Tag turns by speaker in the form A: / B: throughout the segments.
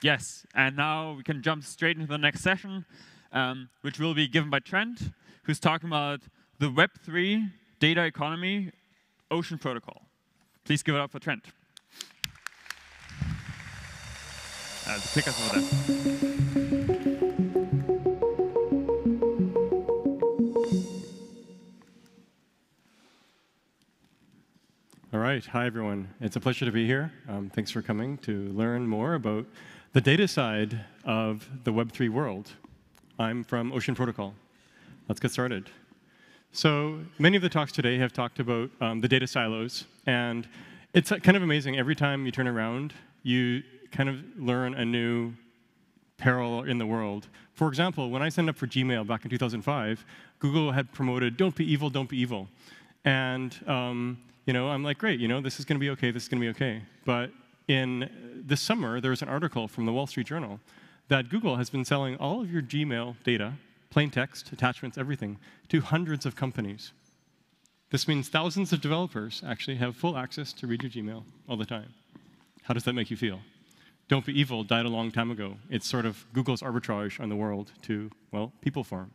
A: Yes, and now we can jump straight into the next session, um, which will be given by Trent, who's talking about the Web3 data economy ocean protocol. Please give it up for Trent. Uh, the clicker's over.
B: All right. Hi, everyone. It's a pleasure to be here. Um, thanks for coming to learn more about the data side of the Web3 world. I'm from Ocean Protocol. Let's get started. So many of the talks today have talked about um, the data silos, and it's uh, kind of amazing. Every time you turn around, you kind of learn a new peril in the world. For example, when I signed up for Gmail back in 2005, Google had promoted "Don't be evil, don't be evil," and um, you know, I'm like, great, you know, this is going to be okay, this is going to be okay. But in this summer, there was an article from the Wall Street Journal that Google has been selling all of your Gmail data, plain text, attachments, everything, to hundreds of companies. This means thousands of developers actually have full access to read your Gmail all the time. How does that make you feel? Don't Be Evil died a long time ago. It's sort of Google's arbitrage on the world to, well, people form.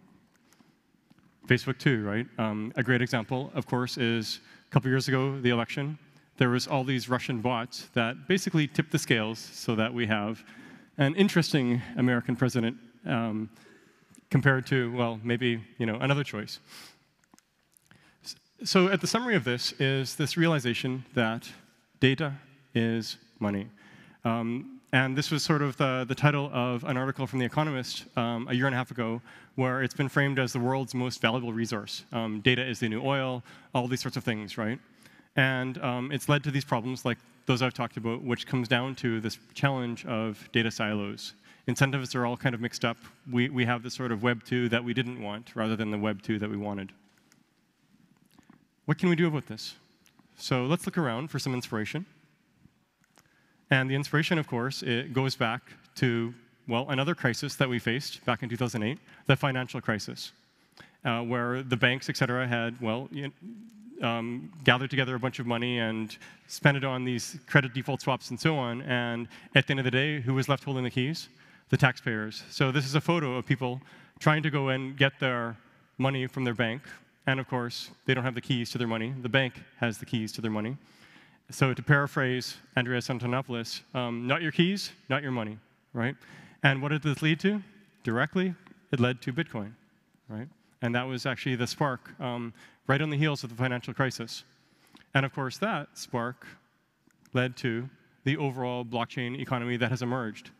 B: Facebook too, right? Um, a great example, of course, is a couple years ago, the election. There was all these Russian bots that basically tipped the scales so that we have an interesting American president um, compared to, well, maybe you know another choice. So at the summary of this is this realization that data is money. Um, and this was sort of the, the, title of an article from The Economist um, a year and a half ago, where it's been framed as the world's most valuable resource. Um, data is the new oil, all these sorts of things, right? And um, it's led to these problems like those I've talked about, which comes down to this challenge of data silos. Incentives are all kind of mixed up. We, we have this sort of Web 2 that we didn't want, rather than the Web 2 that we wanted. What can we do about this? So let's look around for some inspiration. And the inspiration, of course, it goes back to, well, another crisis that we faced back in 2008, the financial crisis, uh, where the banks, et cetera, had, well, you know, um, gathered together a bunch of money and spent it on these credit default swaps and so on. And at the end of the day, who was left holding the keys? The taxpayers. So this is a photo of people trying to go and get their money from their bank. And of course, they don't have the keys to their money. The bank has the keys to their money. So to paraphrase Andreas Antonopoulos, um, not your keys, not your money, right? And what did this lead to? Directly, it led to Bitcoin, right? And that was actually the spark um, right on the heels of the financial crisis. And of course, that spark led to the overall blockchain economy that has emerged.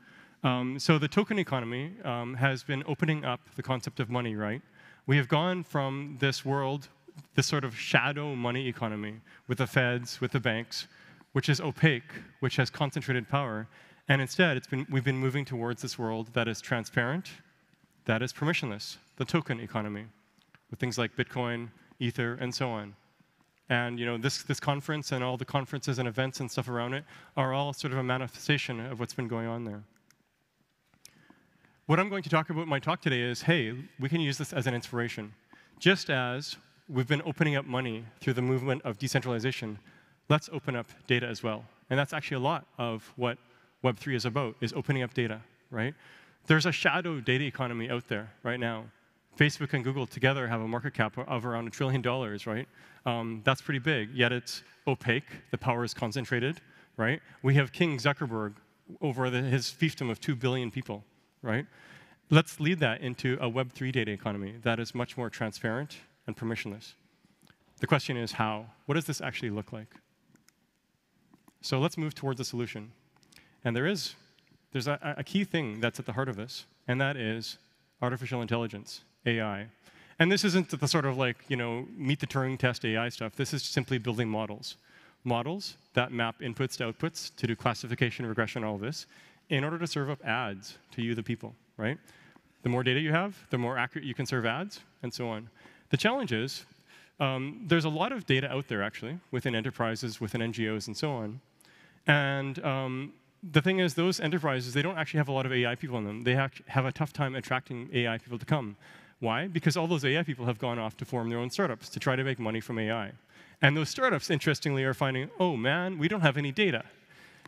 B: Um, so the token economy um, has been opening up the concept of money, right? We have gone from this world this sort of shadow money economy with the feds, with the banks, which is opaque, which has concentrated power. And instead, it's been, we've been moving towards this world that is transparent, that is permissionless, the token economy, with things like Bitcoin, Ether, and so on. And you know, this, this conference and all the conferences and events and stuff around it are all sort of a manifestation of what's been going on there. What I'm going to talk about in my talk today is, hey, we can use this as an inspiration. Just as we've been opening up money through the movement of decentralization. Let's open up data as well. And that's actually a lot of what Web3 is about, is opening up data, right? There's a shadow data economy out there right now. Facebook and Google together have a market cap of around a trillion dollars, right? Um, that's pretty big, yet it's opaque. The power is concentrated, right? We have King Zuckerberg over the, his fiefdom of 2 billion people, right? Let's lead that into a Web3 data economy that is much more transparent and permissionless. The question is how? What does this actually look like? So let's move towards a solution. And there is there's a, a key thing that's at the heart of this, and that is artificial intelligence, AI. And this isn't the sort of like, you know, meet the Turing test AI stuff. This is simply building models. Models that map inputs to outputs to do classification, regression, all this, in order to serve up ads to you, the people, right? The more data you have, the more accurate you can serve ads, and so on. The challenge is um, there's a lot of data out there, actually, within enterprises, within NGOs, and so on. And um, the thing is, those enterprises, they don't actually have a lot of AI people in them. They have, have a tough time attracting AI people to come. Why? Because all those AI people have gone off to form their own startups to try to make money from AI. And those startups, interestingly, are finding, oh man, we don't have any data.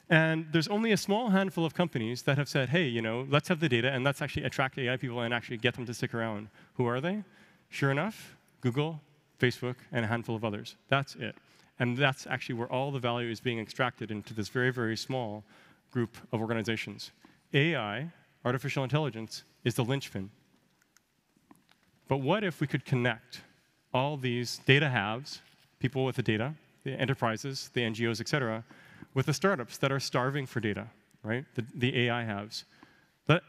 B: And there's only a small handful of companies that have said, hey, you know, let's have the data and let's actually attract AI people and actually get them to stick around. Who are they? Sure enough, Google, Facebook, and a handful of others. That's it. And that's actually where all the value is being extracted into this very, very small group of organizations. AI, artificial intelligence, is the linchpin. But what if we could connect all these data haves, people with the data, the enterprises, the NGOs, et cetera, with the startups that are starving for data, right? The, the AI haves.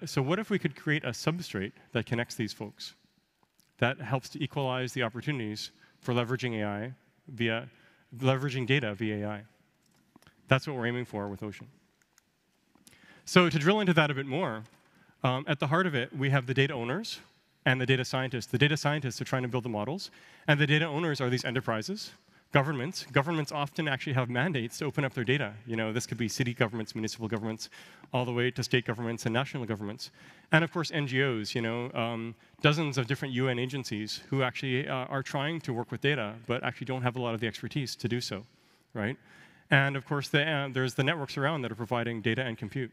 B: So what if we could create a substrate that connects these folks? That helps to equalize the opportunities for leveraging AI via leveraging data via AI. That's what we're aiming for with Ocean. So to drill into that a bit more, um, at the heart of it, we have the data owners and the data scientists. The data scientists are trying to build the models, and the data owners are these enterprises governments. Governments often actually have mandates to open up their data. You know, this could be city governments, municipal governments, all the way to state governments and national governments. And of course, NGOs, you know, um, dozens of different UN agencies who actually uh, are trying to work with data, but actually don't have a lot of the expertise to do so, right? And of course, the, uh, there's the networks around that are providing data and compute.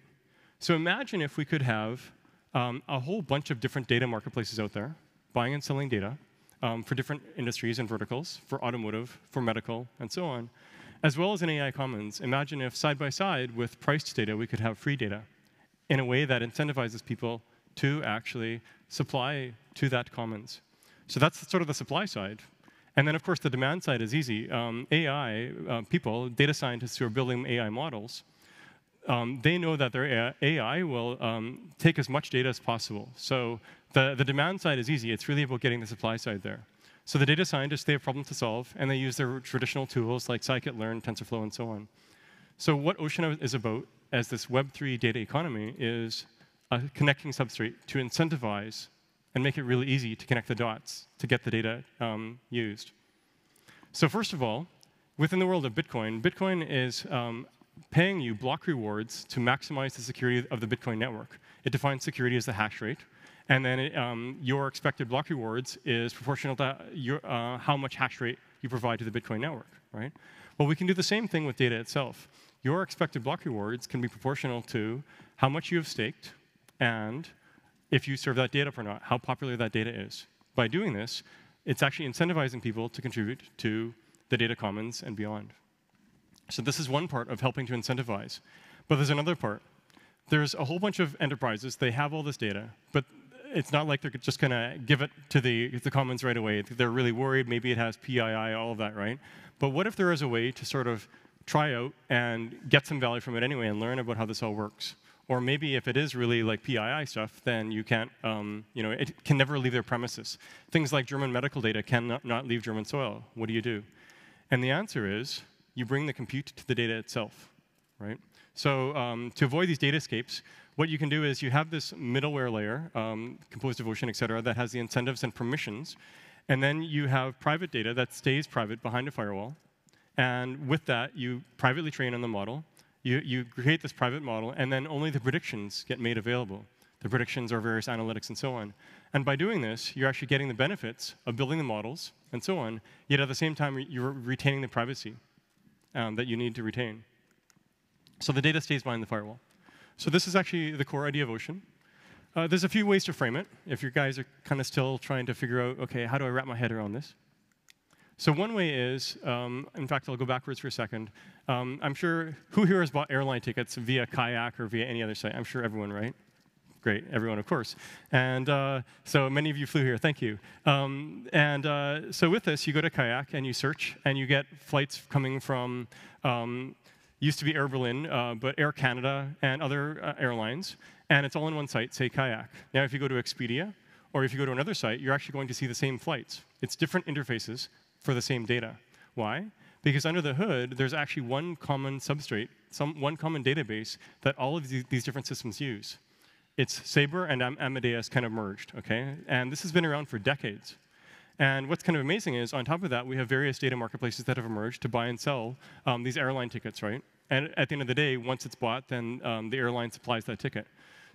B: So imagine if we could have um, a whole bunch of different data marketplaces out there, buying and selling data, um, for different industries and verticals, for automotive, for medical, and so on, as well as an AI Commons. Imagine if side by side with priced data, we could have free data in a way that incentivizes people to actually supply to that commons. So that's sort of the supply side. And then, of course, the demand side is easy. Um, AI uh, people, data scientists who are building AI models, um, they know that their AI will um, take as much data as possible. So the, the demand side is easy. It's really about getting the supply side there. So the data scientists, they have problems to solve, and they use their traditional tools like scikit-learn, TensorFlow, and so on. So what Ocean is about as this Web3 data economy is a connecting substrate to incentivize and make it really easy to connect the dots to get the data um, used. So first of all, within the world of Bitcoin, Bitcoin is um, paying you block rewards to maximize the security of the Bitcoin network. It defines security as the hash rate, and then it, um, your expected block rewards is proportional to your, uh, how much hash rate you provide to the Bitcoin network, right? Well, we can do the same thing with data itself. Your expected block rewards can be proportional to how much you have staked and if you serve that data up or not, how popular that data is. By doing this, it's actually incentivizing people to contribute to the data commons and beyond. So this is one part of helping to incentivize. But there's another part. There's a whole bunch of enterprises, they have all this data, but it's not like they're just going to give it to the, the commons right away. They're really worried. Maybe it has PII, all of that, right? But what if there is a way to sort of try out and get some value from it anyway and learn about how this all works? Or maybe if it is really like PII stuff, then you can't, um, you know, it can never leave their premises. Things like German medical data cannot not leave German soil. What do you do? And the answer is you bring the compute to the data itself, right? So um, to avoid these data escapes, what you can do is you have this middleware layer, um, composed of Ocean, et cetera, that has the incentives and permissions. And then you have private data that stays private behind a firewall. And with that, you privately train on the model. You, you create this private model, and then only the predictions get made available. The predictions are various analytics and so on. And by doing this, you're actually getting the benefits of building the models and so on, yet at the same time, you're retaining the privacy um, that you need to retain. So the data stays behind the firewall. So this is actually the core idea of Ocean. Uh, there's a few ways to frame it if you guys are kind of still trying to figure out, OK, how do I wrap my head around this? So one way is, um, in fact, I'll go backwards for a second. Um, I'm sure, who here has bought airline tickets via Kayak or via any other site? I'm sure everyone, right? Great, everyone, of course. And uh, so many of you flew here, thank you. Um, and uh, so with this, you go to Kayak and you search, and you get flights coming from um, used to be Air Berlin, uh, but Air Canada and other uh, airlines, and it's all in one site, say Kayak. Now, if you go to Expedia, or if you go to another site, you're actually going to see the same flights. It's different interfaces for the same data. Why? Because under the hood, there's actually one common substrate, some, one common database that all of these, these different systems use. It's Sabre and Amadeus kind of merged, okay? And this has been around for decades. And what's kind of amazing is, on top of that, we have various data marketplaces that have emerged to buy and sell um, these airline tickets, right? And at the end of the day, once it's bought, then um, the airline supplies that ticket.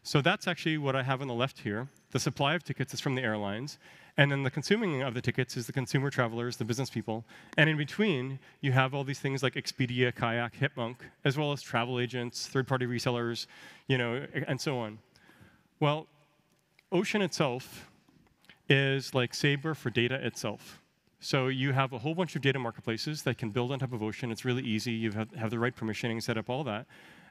B: So that's actually what I have on the left here. The supply of tickets is from the airlines. And then the consuming of the tickets is the consumer travelers, the business people. And in between, you have all these things like Expedia, Kayak, Hipmunk, as well as travel agents, third-party resellers, you know, and so on. Well, Ocean itself is like Sabre for data itself. So you have a whole bunch of data marketplaces that can build on top of Ocean. It's really easy. You have, have the right permissioning set up, all that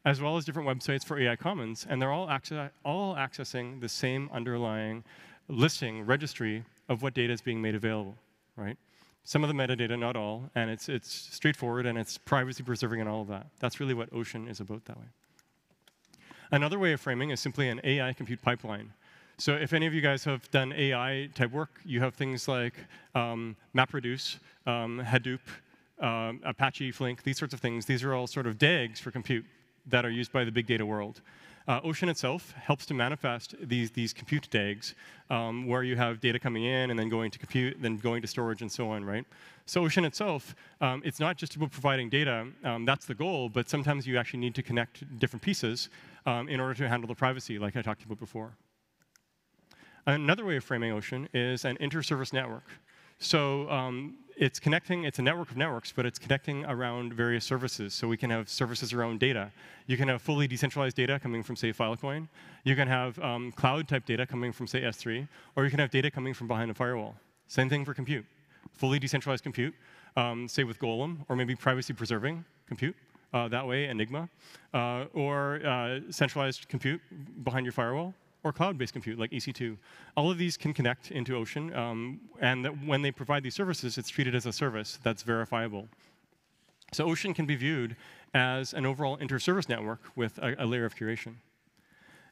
B: as well as different websites for AI Commons, and they're all, access all accessing the same underlying listing registry of what data is being made available, right? Some of the metadata, not all, and it's, it's straightforward and it's privacy preserving and all of that. That's really what Ocean is about that way. Another way of framing is simply an AI compute pipeline. So if any of you guys have done AI type work, you have things like um, MapReduce, um, Hadoop, um, Apache Flink, these sorts of things. These are all sort of DAGs for compute that are used by the big data world. Uh, Ocean itself helps to manifest these, these compute DAGs um, where you have data coming in and then going to compute, then going to storage and so on, right? So Ocean itself, um, it's not just about providing data, um, that's the goal, but sometimes you actually need to connect different pieces um, in order to handle the privacy, like I talked about before. Another way of framing Ocean is an inter-service network. So um, it's connecting, it's a network of networks, but it's connecting around various services. So we can have services around data. You can have fully decentralized data coming from, say, Filecoin. You can have um, cloud-type data coming from, say, S3. Or you can have data coming from behind a firewall. Same thing for compute. Fully decentralized compute, um, say with Golem, or maybe privacy-preserving compute. Uh, that way, Enigma, uh, or uh, centralized compute behind your firewall, or cloud-based compute like EC2. All of these can connect into Ocean, um, and when they provide these services, it's treated as a service that's verifiable. So Ocean can be viewed as an overall inter-service network with a, a, layer of curation.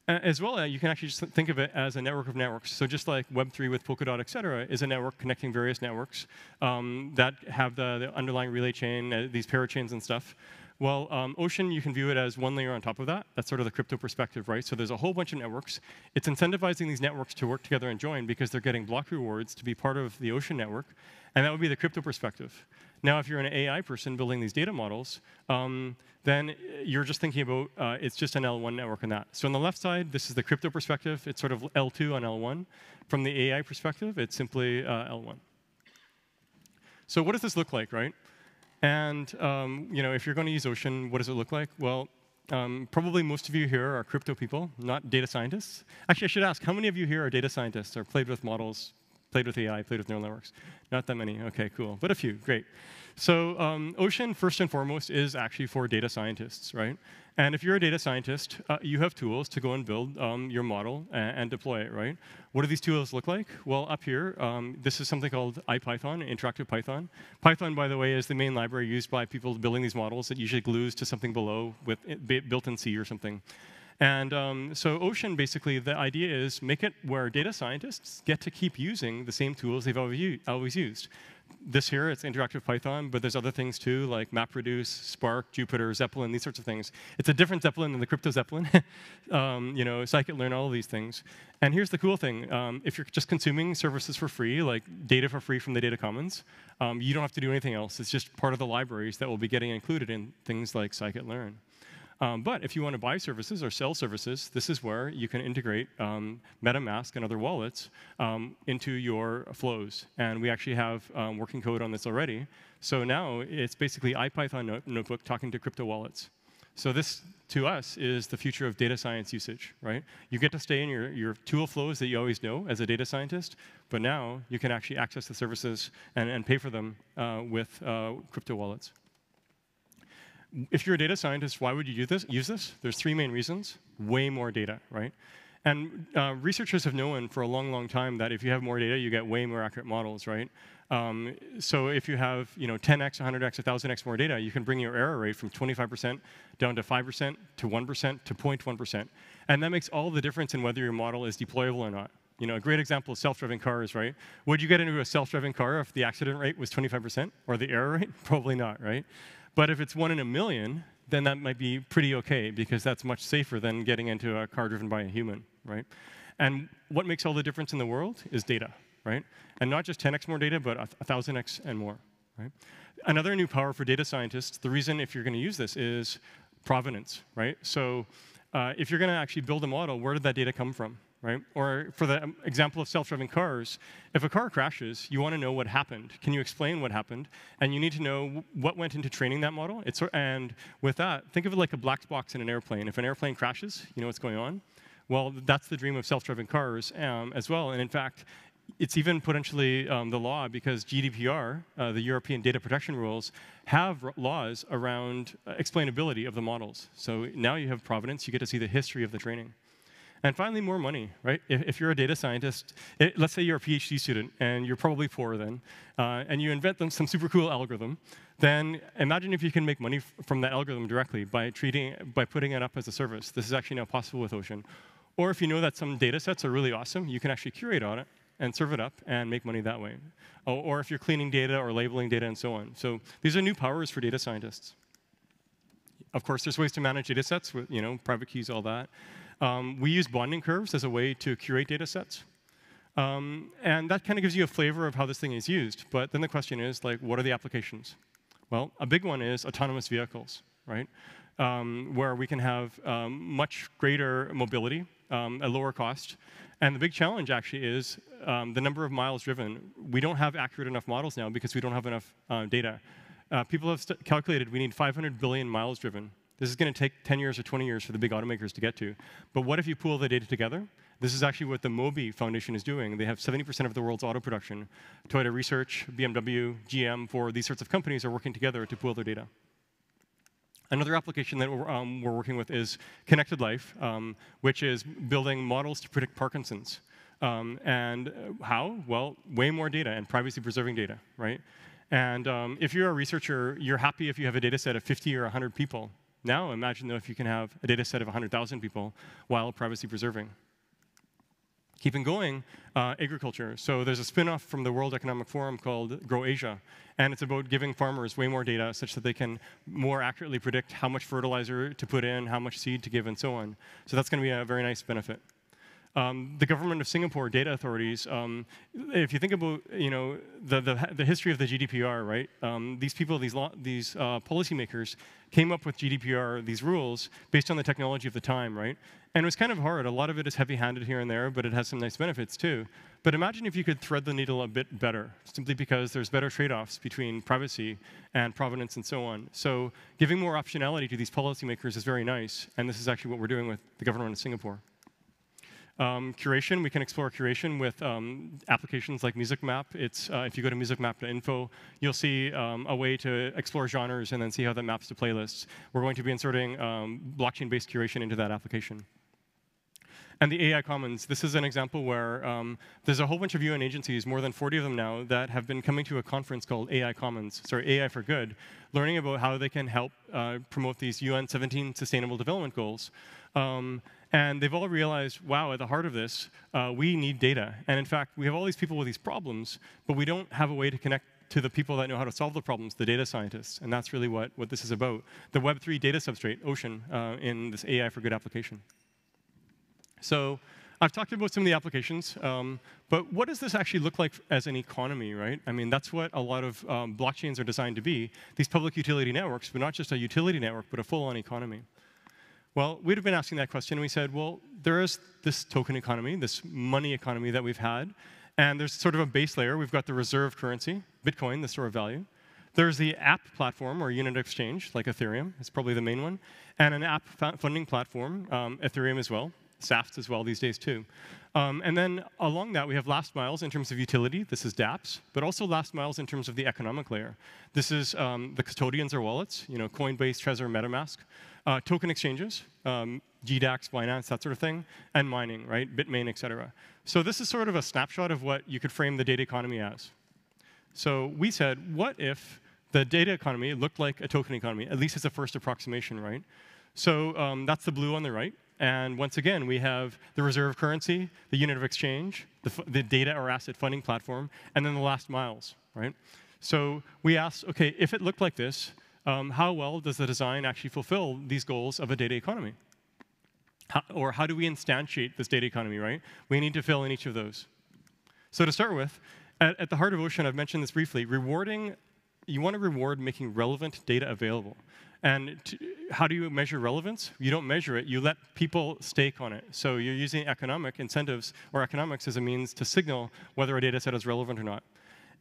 B: As well, uh, you can actually just think of it as a network of networks. So just like Web3 with Polkadot, et cetera, is a network connecting various networks um, that have the, the, underlying relay chain, uh, these parachains and stuff. Well, um, Ocean, you can view it as one layer on top of that. That's sort of the crypto perspective, right? So there's a whole bunch of networks. It's incentivizing these networks to work together and join because they're getting block rewards to be part of the Ocean network. And that would be the crypto perspective. Now, if you're an AI person building these data models, um, then you're just thinking about uh, it's just an L1 network on that. So on the left side, this is the crypto perspective. It's sort of L2 on L1. From the AI perspective, it's simply uh, L1. So what does this look like, right? And um, you know, if you're going to use Ocean, what does it look like? Well, um, probably most of you here are crypto people, not data scientists. Actually, I should ask, how many of you here are data scientists or played with models, played with AI, played with neural networks? Not that many. OK, cool. But a few. Great. So um, Ocean, first and foremost, is actually for data scientists, right? And if you're a data scientist, uh, you have tools to go and build um, your model and, and, deploy it, right? What do these tools look like? Well, up here, um, this is something called IPython, Interactive Python. Python, by the way, is the main library used by people building these models. It usually glues to something below with built in C or something. And um, so Ocean, basically, the idea is make it where data scientists get to keep using the same tools they've always used this here, it's interactive Python, but there's other things too, like MapReduce, Spark, Jupyter, Zeppelin, these sorts of things. It's a different Zeppelin than the crypto Zeppelin. um, you know, scikit-learn, all of these things. And here's the cool thing. Um, if you're just consuming services for free, like data for free from the data commons, um, you don't have to do anything else. It's just part of the libraries that will be getting included in things like scikit-learn. Um, but if you want to buy services or sell services, this is where you can integrate um, MetaMask and other wallets um, into your flows. And we actually have um, working code on this already. So now it's basically IPython note notebook talking to crypto wallets. So this, to us, is the future of data science usage, right? You get to stay in your, your tool flows that you always know as a data scientist, but now you can actually access the services and, and pay for them uh, with uh, crypto wallets if you're a data scientist, why would you use this? Use this? There's three main reasons. Way more data, right? And uh, researchers have known for a long, long time that if you have more data, you get way more accurate models, right? Um, so if you have you know 10x, 100x, 1000x more data, you can bring your error rate from 25% down to 5% to 1% to 0.1%. And that makes all the difference in whether your model is deployable or not. You know, a great example is self-driving cars, right? Would you get into a self-driving car if the accident rate was 25% or the error rate? Probably not, right? But if it's one in a million, then that might be pretty okay because that's much safer than getting into a car driven by a human, right? And what makes all the difference in the world is data, right? And not just 10x more data, but 1,000x and more, right? Another new power for data scientists, the reason if you're going to use this is provenance, right? So uh, if you're going to actually build a model, where did that data come from? Right? Or for the um, example of self-driving cars, if a car crashes, you want to know what happened. Can you explain what happened? And you need to know what went into training that model. It's, and with that, think of it like a black box in an airplane. If an airplane crashes, you know what's going on. Well, that's the dream of self-driving cars um, as well. And in fact, it's even potentially um, the law because GDPR, uh, the European data protection rules, have laws around uh, explainability of the models. So now you have provenance, you get to see the history of the training. And finally, more money, right? If, if you're a data scientist, it, let's say you're a PhD student, and you're probably poor then, uh, and you invent some super cool algorithm, then imagine if you can make money from that algorithm directly by treating, by putting it up as a service. This is actually now possible with Ocean. Or if you know that some data sets are really awesome, you can actually curate on it and serve it up and make money that way. Or, or if you're cleaning data or labeling data and so on. So these are new powers for data scientists. Of course, there's ways to manage data sets with you know, private keys, all that. Um, we use bonding curves as a way to curate data sets. Um, and that kind of gives you a flavor of how this thing is used. But then the question is, like, what are the applications? Well, a big one is autonomous vehicles, right? Um, where we can have um, much greater mobility um, at lower cost. And the big challenge actually is um, the number of miles driven. We don't have accurate enough models now because we don't have enough uh, data. Uh, people have calculated we need 500 billion miles driven. This is going to take 10 years or 20 years for the big automakers to get to. But what if you pool the data together? This is actually what the MOBI Foundation is doing. They have 70% of the world's auto production. Toyota Research, BMW, GM, for these sorts of companies are working together to pool their data. Another application that we're, um, we're, working with is Connected Life, um, which is building models to predict Parkinson's. Um, and how? Well, way more data and privacy-preserving data, right? And um, if you're a researcher, you're happy if you have a data set of 50 or 100 people. Now imagine, though, if you can have a data set of 100,000 people while privacy-preserving. Keeping going, uh, agriculture. So there's a spin-off from the World Economic Forum called Grow Asia, and it's about giving farmers way more data such that they can more accurately predict how much fertilizer to put in, how much seed to give, and so on. So that's going to be a very nice benefit. Um, the government of Singapore data authorities, um, if you think about you know the, the, the history of the GDPR, right? Um, these people, these these uh, policymakers, came up with GDPR, these rules, based on the technology of the time, right? And it was kind of hard. A lot of it is heavy-handed here and there, but it has some nice benefits too. But imagine if you could thread the needle a bit better, simply because there's better trade-offs between privacy and provenance and so on. So giving more optionality to these policymakers is very nice, and this is actually what we're doing with the government of Singapore. Um, curation, we can explore curation with um, applications like MusicMap. It's, uh, if you go to musicmap.info, you'll see um, a way to explore genres and then see how that maps to playlists. We're going to be inserting um, blockchain-based curation into that application. And the AI Commons, this is an example where um, there's a whole bunch of UN agencies, more than 40 of them now, that have been coming to a conference called AI Commons, sorry, AI for Good, learning about how they can help uh, promote these UN 17 Sustainable Development Goals. Um, and they've all realized, wow, at the heart of this, uh, we need data. And in fact, we have all these people with these problems, but we don't have a way to connect to the people that know how to solve the problems, the data scientists. And that's really what, what this is about. The Web3 data substrate, Ocean, uh, in this AI for Good application. So I've talked about some of the applications, um, but what does this actually look like as an economy, right? I mean, that's what a lot of um, blockchains are designed to be, these public utility networks, but not just a utility network, but a full-on economy. Well, we'd have been asking that question, and we said, well, there is this token economy, this money economy that we've had, and there's sort of a base layer. We've got the reserve currency, Bitcoin, the store of value. There's the app platform or unit exchange, like Ethereum. It's probably the main one. And an app funding platform, um, Ethereum as well, SAFTs as well these days too. Um, and then along that, we have last miles in terms of utility. This is dApps, but also last miles in terms of the economic layer. This is um, the custodians or wallets, you know, Coinbase, Trezor, MetaMask. Uh, token exchanges, um, GDAX, Binance, that sort of thing, and mining, right? Bitmain, et cetera. So this is sort of a snapshot of what you could frame the data economy as. So we said, what if the data economy looked like a token economy, at least as a first approximation, right? So um, that's the blue on the right. And once again, we have the reserve currency, the unit of exchange, the, the data or asset funding platform, and then the last miles, right? So we asked, OK, if it looked like this, um, how well does the design actually fulfill these goals of a data economy? How, or how do we instantiate this data economy, right? We need to fill in each of those. So to start with, at, at the heart of Ocean, I've mentioned this briefly, rewarding, you want to reward making relevant data available. And to, how do you measure relevance? You don't measure it, you let people stake on it. So you're using economic incentives or economics as a means to signal whether a data set is relevant or not.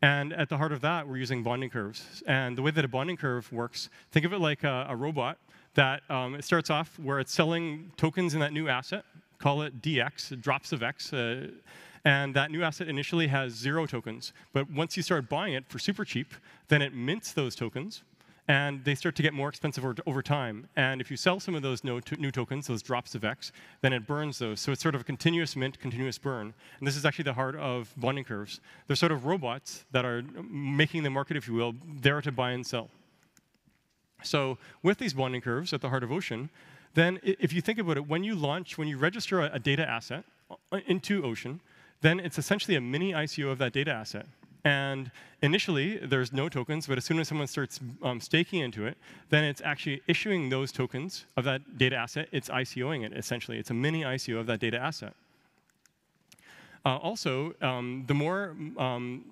B: And at the heart of that, we're using bonding curves. And the way that a bonding curve works, think of it like a, a robot that um, it starts off where it's selling tokens in that new asset, call it DX, drops of X. Uh, and that new asset initially has zero tokens. But once you start buying it for super cheap, then it mints those tokens and they start to get more expensive over, time. And if you sell some of those no to new tokens, those drops of X, then it burns those. So it's sort of a continuous mint, continuous burn. And this is actually the heart of bonding curves. They're sort of robots that are making the market, if you will, there to buy and sell. So with these bonding curves at the heart of Ocean, then if you think about it, when you launch, when you register a, a data asset uh, into Ocean, then it's essentially a mini ICO of that data asset. And initially, there's no tokens, but as soon as someone starts um, staking into it, then it's actually issuing those tokens of that data asset. It's ICOing it, essentially. It's a mini ICO of that data asset. Uh, also, um, the more um,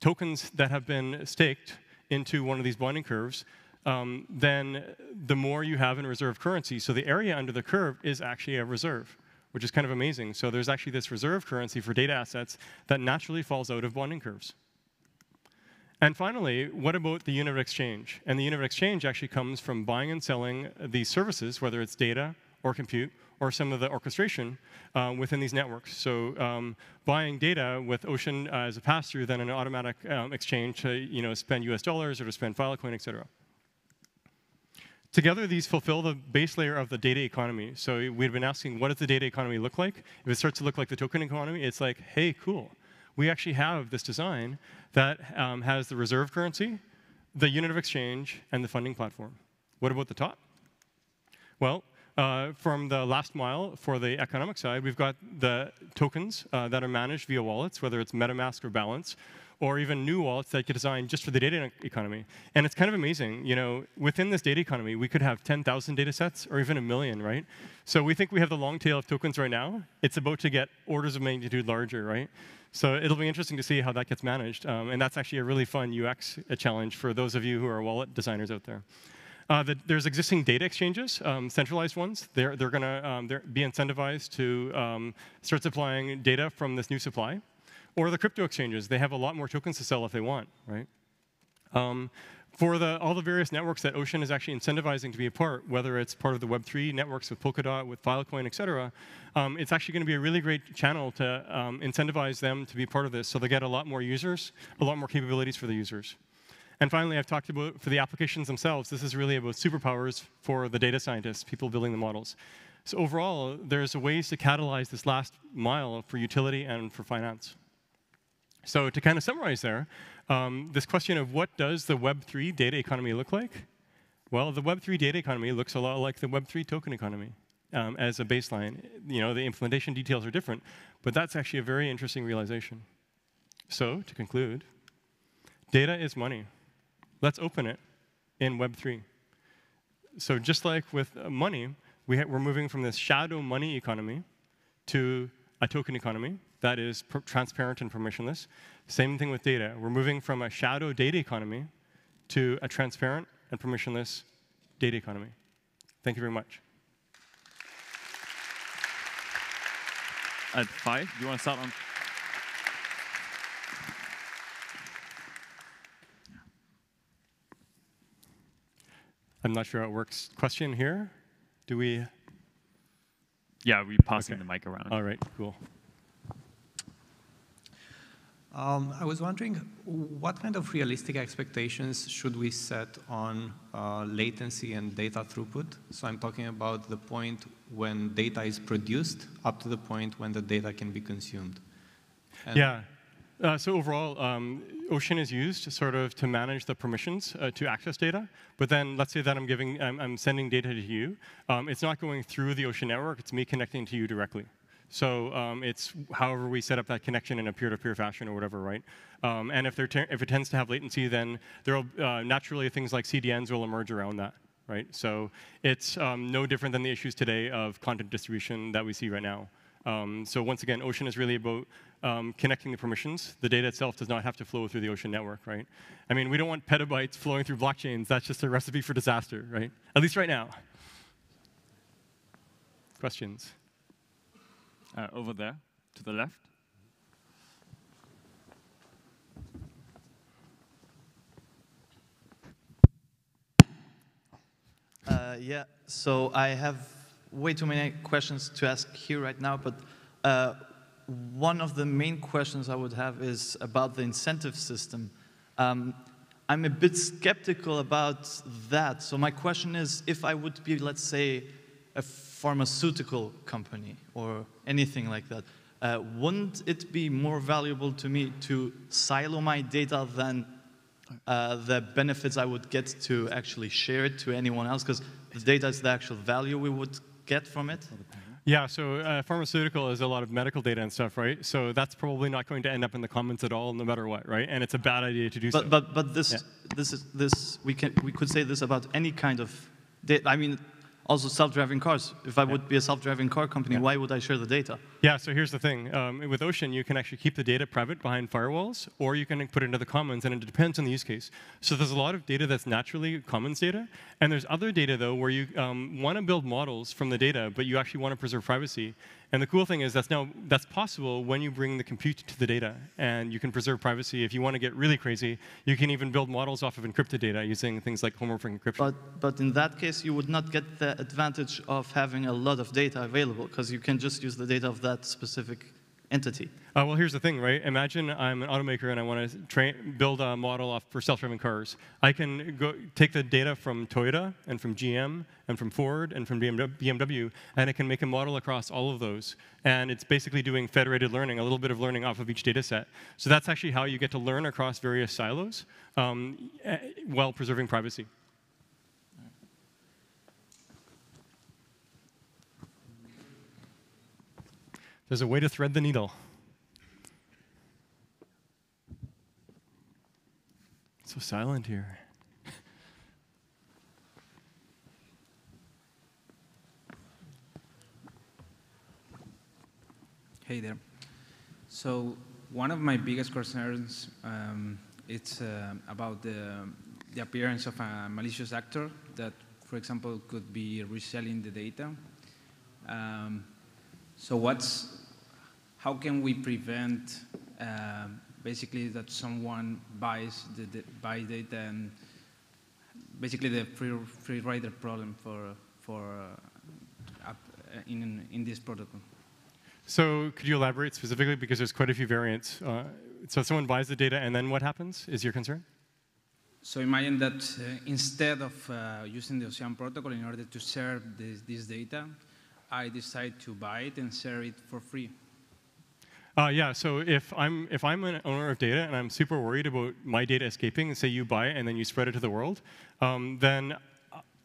B: tokens that have been staked into one of these bonding curves, um, then the more you have in reserve currency. So the area under the curve is actually a reserve which is kind of amazing. So there's actually this reserve currency for data assets that naturally falls out of bonding curves. And finally, what about the unit of exchange? And the unit of exchange actually comes from buying and selling these services, whether it's data or compute or some of the orchestration uh, within these networks. So um, buying data with Ocean uh, as a pass-through, then an automatic um, exchange to you know, spend US dollars or to spend Filecoin, et cetera. Together, these fulfill the base layer of the data economy. So we've been asking, what does the data economy look like? If it starts to look like the token economy, it's like, hey, cool we actually have this design that um, has the reserve currency, the unit of exchange, and the funding platform. What about the top? Well, uh, from the last mile for the economic side, we've got the tokens uh, that are managed via wallets, whether it's MetaMask or Balance, or even new wallets that get designed just for the data economy. And it's kind of amazing. You know, within this data economy, we could have 10,000 data sets or even a million, right? So we think we have the long tail of tokens right now. It's about to get orders of magnitude larger, right? So it'll be interesting to see how that gets managed. Um, and that's actually a really fun UX challenge for those of you who are wallet designers out there. Uh, the, there's existing data exchanges, um, centralized ones. They're, they're going to um, be incentivized to um, start supplying data from this new supply. Or the crypto exchanges. They have a lot more tokens to sell if they want, right? Um, for the, all the various networks that Ocean is actually incentivizing to be a part, whether it's part of the Web3 networks with Polkadot, with Filecoin, et cetera, um, it's actually going to be a really great channel to um, incentivize them to be part of this so they get a lot more users, a lot more capabilities for the users. And finally, I've talked about for the applications themselves, this is really about superpowers for the data scientists, people building the models. So overall, there's ways to catalyze this last mile for utility and for finance. So to kind of summarize there, um, this question of what does the Web3 data economy look like? Well, the Web3 data economy looks a lot like the Web3 token economy um, as a baseline. You know, the implementation details are different, but that's actually a very interesting realization. So to conclude, data is money. Let's open it in Web3. So just like with money, we are moving from this shadow money economy to a token economy that is transparent and permissionless. Same thing with data. We're moving from a shadow data economy to a transparent and permissionless data economy. Thank you very much.
A: At five, do you want to start on?
B: I'm not sure how it works. Question here? Do we?
A: Yeah, we passing okay. the mic around.
B: All right, cool.
C: Um, I was wondering, what kind of realistic expectations should we set on uh, latency and data throughput? So I'm talking about the point when data is produced up to the point when the data can be consumed.
B: And yeah. Uh, so overall, um, Ocean is used sort of to manage the permissions uh, to access data. But then let's say that I'm giving, I'm, I'm sending data to you. Um, it's not going through the Ocean network. It's me connecting to you directly. So um, it's however we set up that connection in a peer-to-peer -peer fashion or whatever, right? Um, and if, if it tends to have latency, then there will uh, naturally things like CDNs will emerge around that, right? So it's um, no different than the issues today of content distribution that we see right now. Um, so once again, Ocean is really about um, connecting the permissions. The data itself does not have to flow through the Ocean network, right? I mean, we don't want petabytes flowing through blockchains. That's just a recipe for disaster, right? At least right now. Questions?
A: Uh, over there, to the left.
D: Uh, yeah, so I have way too many questions to ask here right now, but uh, one of the main questions I would have is about the incentive system. Um, I'm a bit skeptical about that. So my question is, if I would be, let's say, a pharmaceutical company or anything like that, uh, wouldn't it be more valuable to me to silo my data than uh, the benefits I would get to actually share it to anyone else? Because the data is the actual value we would get from it.
B: Yeah, so uh, pharmaceutical is a lot of medical data and stuff, right? So that's probably not going to end up in the commons at all, no matter what, right? And it's a bad idea to do
D: but,
B: so.
D: But but this
B: Yeah.
D: this is this we can we could say this about any kind of data. I mean, also self-driving cars. If I would be a self-driving car company,
B: Yeah.
D: why would I share the data?
B: Yeah, so here's the thing. Um, with Ocean, you can actually keep the data private behind firewalls, or you can put it into the commons, and it depends on the use case. So there's a lot of data that's naturally commons data, and there's other data, though, where you um, want to build models from the data, but you actually want to preserve privacy. And the cool thing is that's now that's possible when you bring the compute to the data, and you can preserve privacy. If you want to get really crazy, you can even build models off of encrypted data using things like homomorphic encryption.
D: But but in that case, you would not get the advantage of having a lot of data available because you can just use the data of that specific entity.
B: Uh, well, here's the thing, right? Imagine I'm an automaker and I want to build a model off for self-driving cars. I can go take the data from Toyota and from GM and from Ford and from BMW, and I can make a model across all of those. And it's basically doing federated learning, a little bit of learning off of each data set. So that's actually how you get to learn across various silos um, eh, while preserving privacy. There's a way to thread the needle. so silent here.
E: Hey there. So one of my biggest concerns um, it's uh, about the, the appearance of a malicious actor that, for example, could be reselling the data. Um, so what's how can we prevent uh, basically that someone buys the, the buys data and basically the free free rider problem for for uh, uh, in in this protocol?
B: So could you elaborate specifically because there's quite a few variants. Uh, so someone buys the data and then what happens is your concern?
E: So imagine that uh, instead of uh, using the Ocean protocol in order to share this, this data, I decide to buy it and share it for free.
B: Uh, yeah, so if I'm, if I'm an owner of data and I'm super worried about my data escaping, and say you buy it and then you spread it to the world, um, then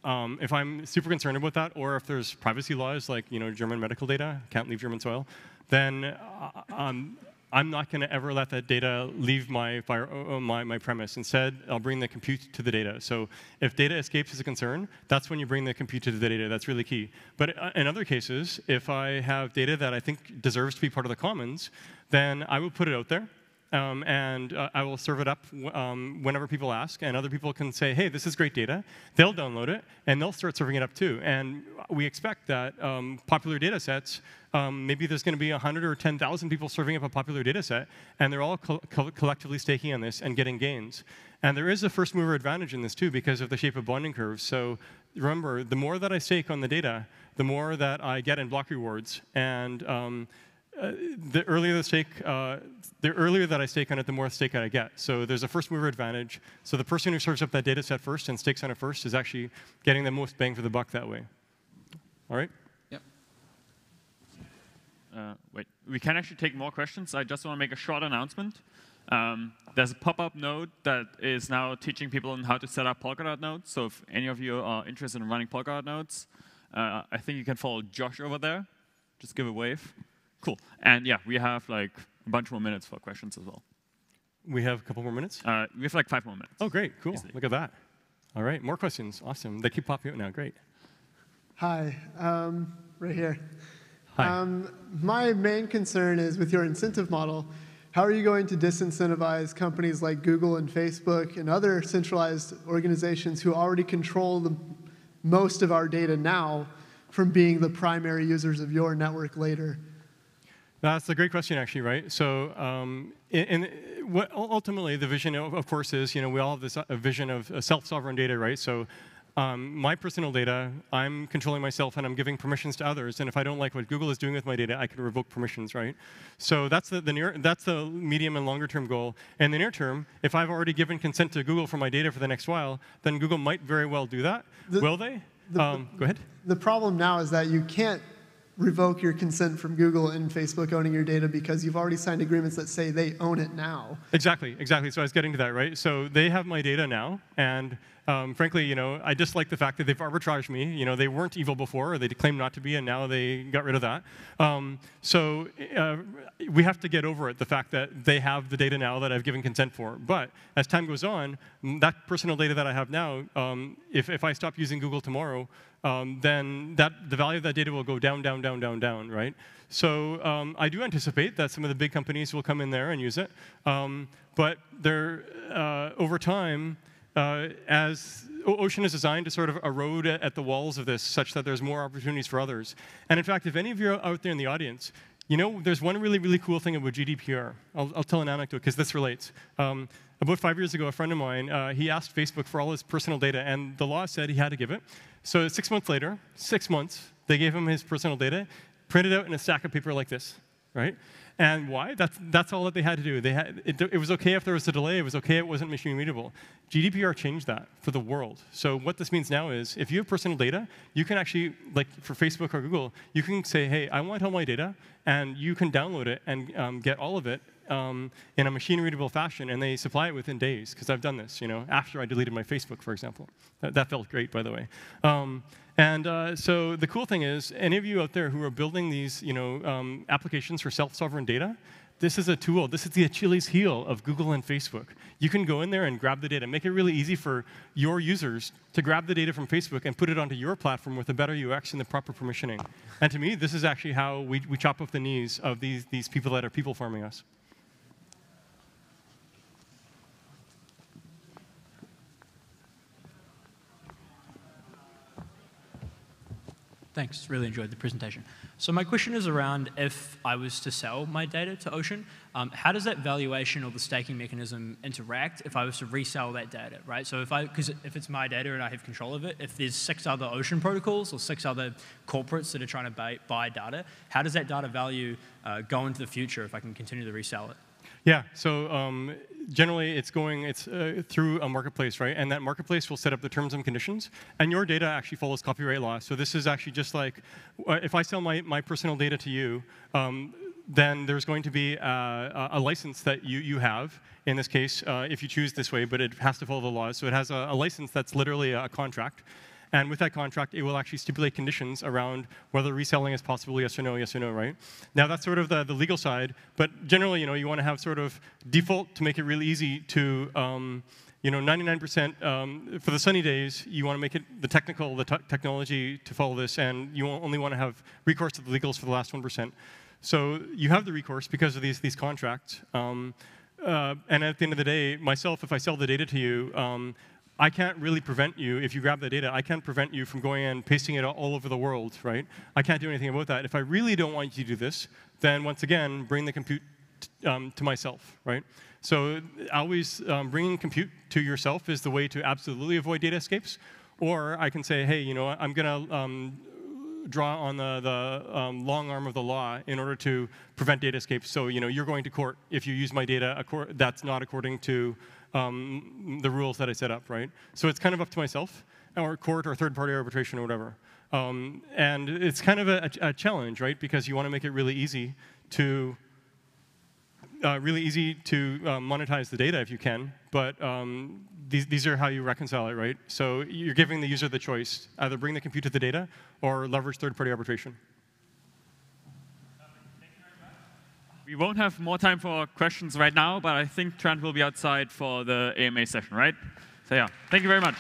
B: um, if I'm super concerned about that, or if there's privacy laws like you know German medical data can't leave German soil, then uh, um, I'm not going to ever let that data leave my, fire, uh, my, my premise. Instead, I'll bring the compute to the data. So if data escapes is a concern, that's when you bring the compute to the data. That's really key. But uh, in other cases, if I have data that I think deserves to be part of the commons, then I will put it out there. Um, and uh, I will serve it up um, whenever people ask, and other people can say, "Hey, this is great data." They'll download it, and they'll start serving it up too. And we expect that um, popular data sets, um, maybe there's going to be 100 or 10,000 people serving up a popular data set, and they're all co co collectively staking on this and getting gains. And there is a first mover advantage in this too because of the shape of bonding curves. So remember, the more that I stake on the data, the more that I get in block rewards, and um, uh, the earlier the stake, uh, the earlier that I stake on it, the more stake I get. So there's a first mover advantage. So the person who serves up that data set first and stakes on it first is actually getting the most bang for the buck that way. All right?
E: Yep.
A: Uh, wait, we can actually take more questions. I just want to make a short announcement. Um, there's a pop-up node that is now teaching people on how to set up Polkadot nodes. So if any of you are interested in running Polkadot nodes, uh, I think you can follow Josh over there. Just give a wave. Cool. And yeah, we have like a bunch more minutes for questions as well.
B: We have a couple more minutes.
A: Uh, we have like five more minutes.
B: Oh, great, cool.
A: Easily.
B: Look at that. All right, more questions. Awesome. They keep popping out now. Great.
F: Hi, um, right here.
B: Hi.
F: Um, my main concern is with your incentive model, how are you going to disincentivize companies like Google and Facebook and other centralized organizations who already control the, most of our data now from being the primary users of your network later?
B: That's a great question, actually, right? So, um, and what ultimately the vision, of course, is you know we all have this a vision of self-sovereign data, right? So, um, my personal data, I'm controlling myself and I'm giving permissions to others. And if I don't like what Google is doing with my data, I can revoke permissions, right? So that's the, the near, that's the medium and longer term goal. And the near term, if I've already given consent to Google for my data for the next while, then Google might very well do that. The, Will they? The, um, go ahead.
F: The problem now is that you can't revoke your consent from Google and Facebook owning your data because you've already signed agreements that say they own it now.
B: Exactly, exactly. So I was getting to that, right? So they have my data now, and um, frankly, you know, I dislike the fact that they've arbitraged me. You know, they weren't evil before, or they claimed not to be, and now they got rid of that. Um, so uh, we have to get over it, the fact that they have the data now that I've given consent for. But as time goes on, that personal data that I have now, um, if, if I stop using Google tomorrow, um, then that, the value of that data will go down, down, down, down, down, right? So um, I do anticipate that some of the big companies will come in there and use it. Um, but they're, uh, over time, uh, as Ocean is designed to sort of erode at the walls of this such that there's more opportunities for others. And in fact, if any of you are out there in the audience, you know, there's one really, really cool thing about GDPR. I'll, I'll tell an anecdote because this relates. Um, about five years ago, a friend of mine, uh, he asked Facebook for all his personal data, and the law said he had to give it. So six months later, six months, they gave him his personal data, printed out in a stack of paper like this, right? And why? That's, that's all that they had to do. They had, it, it was okay if there was a delay. It was okay it wasn't machine readable. GDPR changed that for the world. So what this means now is if you have personal data, you can actually, like for Facebook or Google, you can say, hey, I want all my data, and you can download it and um, get all of it um, in a machine readable fashion, and they supply it within days, because I've done this, you know, after I deleted my Facebook, for example. That, that felt great, by the way. Um, and uh, so the cool thing is, any of you out there who are building these, you know, um, applications for self-sovereign data, this is a tool. This is the Achilles heel of Google and Facebook. You can go in there and grab the data. Make it really easy for your users to grab the data from Facebook and put it onto your platform with a better UX and the proper permissioning. And to me, this is actually how we, we chop off the knees of these, these people that are people farming us.
G: Thanks, really enjoyed the presentation. So my question is around if I was to sell my data to Ocean, um, how does that valuation or the staking mechanism interact if I was to resell that data, right? So if I, because if it's my data and I have control of it, if there's six other Ocean protocols or six other corporates that are trying to buy, buy data, how does that data value uh, go into the future if I can continue to resell it?
B: Yeah, so um, generally it's going it's uh, through a marketplace, right? And that marketplace will set up the terms and conditions, and your data actually follows copyright law. So this is actually just like uh, if I sell my, my personal data to you, um, then there's going to be a, a, license that you, you have, in this case, uh, if you choose this way, but it has to follow the laws. So it has a, a license that's literally a contract. And with that contract, it will actually stipulate conditions around whether reselling is possible, yes or no, yes or no, right? Now, that's sort of the, the legal side. But generally, you know, you want to have sort of default to make it really easy to, um, you know, 99% um, for the sunny days, you want to make it the technical, the technology to follow this, and you only want to have recourse to the legals for the last 1%. So you have the recourse because of these, these contracts. Um, uh, and at the end of the day, myself, if I sell the data to you, um, I can't really prevent you, if you grab the data, I can't prevent you from going and pasting it all over the world, right? I can't do anything about that. If I really don't want you to do this, then once again, bring the compute um, to myself, right? So always um, bringing compute to yourself is the way to absolutely avoid data escapes. Or I can say, hey, you know, what? I'm going to um, draw on the, the um, long arm of the law in order to prevent data escapes. So, you know, you're going to court if you use my data that's not according to um, the rules that I set up, right? So it's kind of up to myself, or court, or third-party arbitration, or whatever. Um, and it's kind of a, a, challenge, right? Because you want to make it really easy to uh, really easy to uh, monetize the data if you can, but um, these, these are how you reconcile it, right? So you're giving the user the choice, either bring the compute to the data or leverage third-party arbitration.
A: We won't have more time for questions right now, but I think Trent will be outside for the AMA session, right? So yeah, thank you very much.